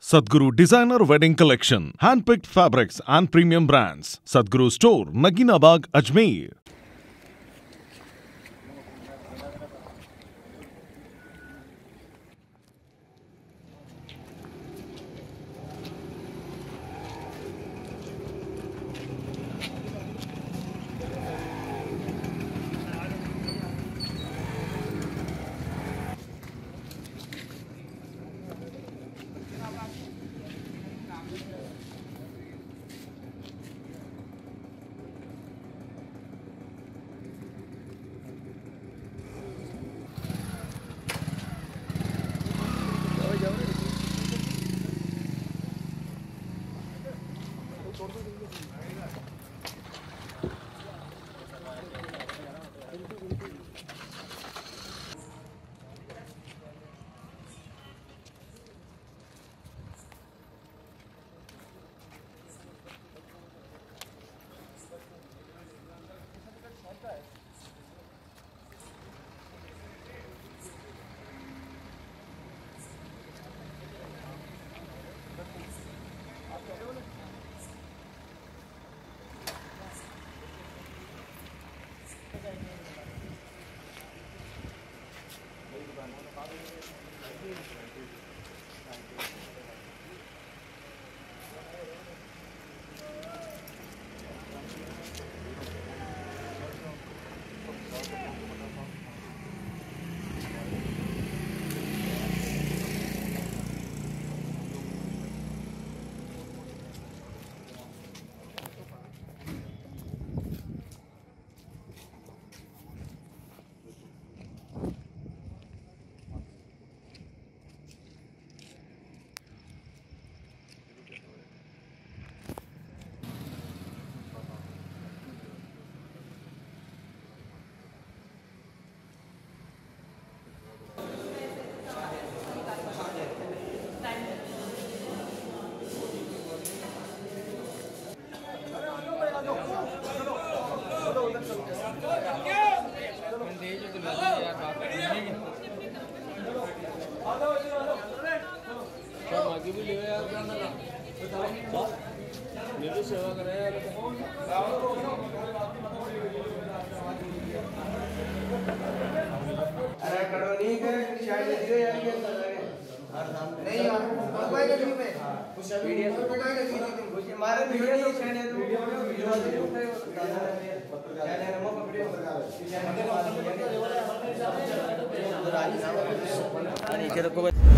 Sadhguru Designer Wedding Collection. Handpicked fabrics and premium brands. Sadhguru Store, Naginabad, Ajmer. যাবে मेरी सेवा करे अरे करो नहीं कर शायद धीरे यार ये नहीं यार मोबाइल का में कुछ वीडियो तो बेटा का वीडियो कुछ मारे वीडियो तो वीडियो वीडियो शायद है मो वीडियो અને જે લોકો